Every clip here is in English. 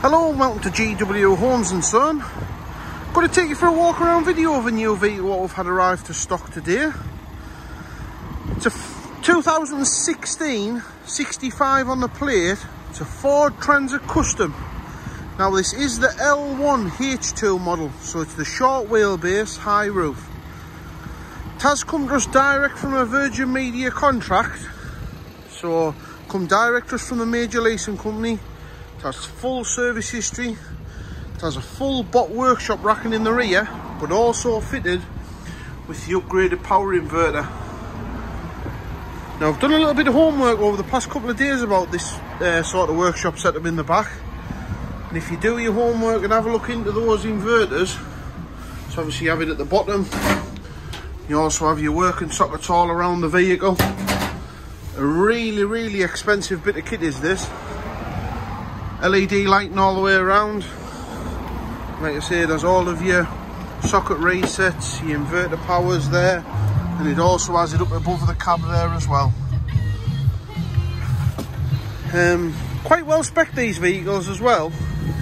Hello, and welcome to GW Holmes and Son. Going to take you for a walk around video of a new vehicle what we've had arrived to stock today. It's a 2016 65 on the plate. It's a Ford Transit Custom. Now this is the L1 H2 model, so it's the short wheelbase, high roof. It has come to us direct from a Virgin Media contract, so come direct to us from the major leasing company. It has full service history. It has a full Bott workshop racking in the rear, but also fitted with the upgraded power inverter. Now I've done a little bit of homework over the past couple of days about this uh, sort of workshop setup in the back. And if you do your homework and have a look into those inverters, so obviously you have it at the bottom. You also have your working sockets all around the vehicle. A really, really expensive bit of kit is this. LED lighting all the way around. Like I say, there's all of your socket resets, your inverter powers there, and it also has it up above the cab there as well. Um, quite well spec these vehicles as well.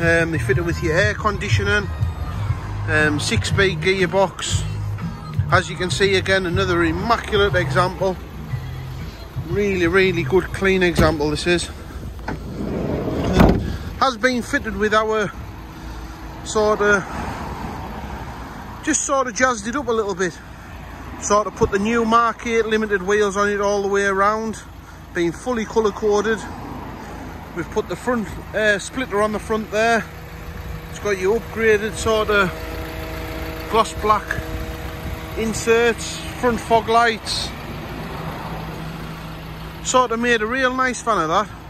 Um, they fit it with your air conditioning, um, six speed gearbox. As you can see again, another immaculate example. Really, really good clean example this is. Has been fitted with our sort of, just sort of jazzed it up a little bit. Sort of put the new Mark 8 limited wheels on it all the way around. Being fully colour coded. We've put the front uh, splitter on the front there. It's got your upgraded sort of gloss black inserts, front fog lights. Sort of made a real nice fan of that.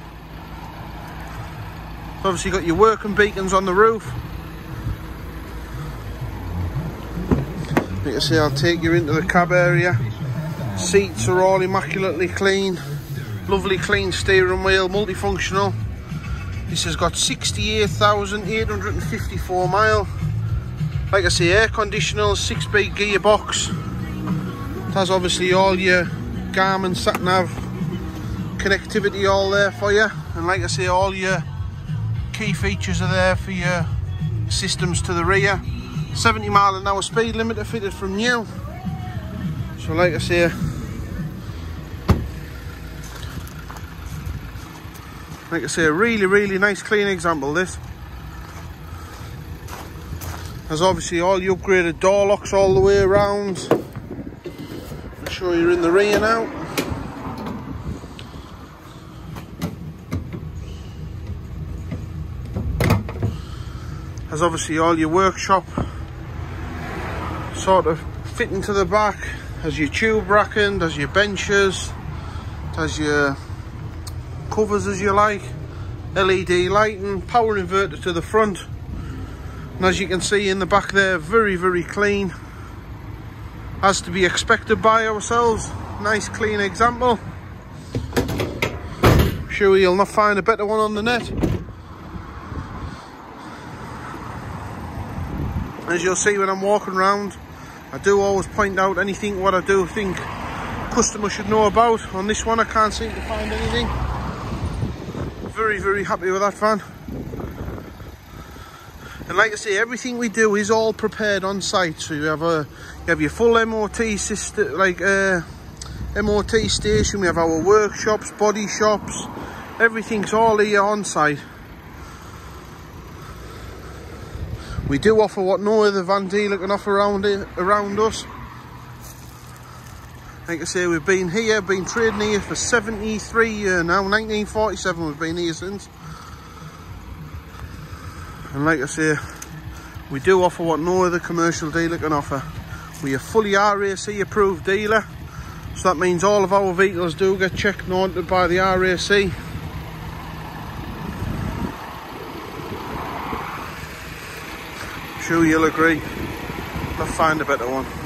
Obviously got your working beacons on the roof. Like I say, I'll take you into the cab area. Seats are all immaculately clean. Lovely clean steering wheel, multifunctional. This has got 68,854 mile. Like I say, air conditioner, six speed gearbox. It has obviously all your Garmin sat nav connectivity all there for you. And like I say, all your key features are there for your systems to the rear. 70 mile an hour speed limiter fitted from new. So like I say, like I say, a really, really nice clean example this. There's obviously all the upgraded door locks all the way around. I'll show you're in the rear now. There's obviously all your workshop sort of fitting to the back. There's your tube racking, there's your benches, there's your covers as you like, LED lighting, power inverter to the front. And as you can see in the back there, very, very clean. As to be expected by ourselves. Nice clean example. Sure you'll not find a better one on the net. As you'll see when I'm walking around, I do always point out anything what I do think customers should know about. On this one I can't seem to find anything. Very, very happy with that van. And like I say, everything we do is all prepared on site. So you have a you have your full MOT system, like uh, MOT station. We have our workshops, body shops. Everything's all here on site. We do offer what no other van dealer can offer around around us. Like I say, we've been here, been trading here for 73 years now. 1947 we've been here since. And like I say, we do offer what no other commercial dealer can offer. We are a fully RAC approved dealer. So that means all of our vehicles do get checked and audited by the RAC. Sure you'll agree. I'll find a better one.